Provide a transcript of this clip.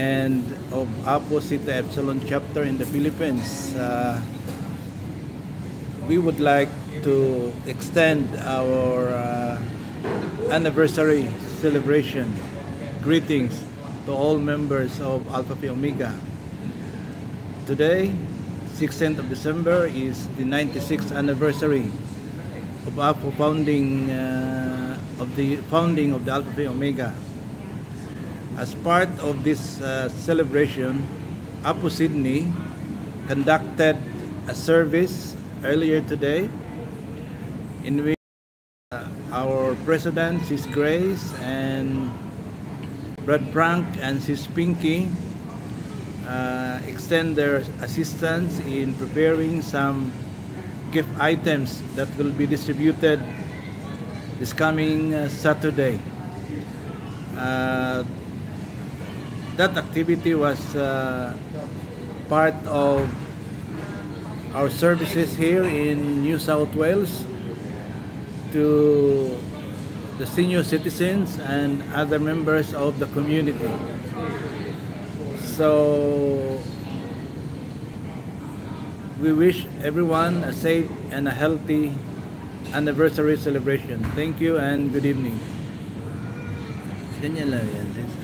and of Apo Sita Epsilon chapter in the Philippines. Uh, we would like to extend our uh, anniversary celebration greetings to all members of Alpha Phi Omega. Today, 16th of December, is the 96th anniversary of Apo founding uh, of the founding of the Alpha Phi Omega. As part of this uh, celebration, Apo Sydney conducted a service earlier today in which uh, our president, Sis Grace, and Brod Frank and Sis Pinky uh, extend their assistance in preparing some gift items that will be distributed this coming uh, Saturday. That activity was uh, part of our services here in New South Wales to the senior citizens and other members of the community. So we wish everyone a safe and a healthy anniversary celebration. Thank you and good evening. Ganyan.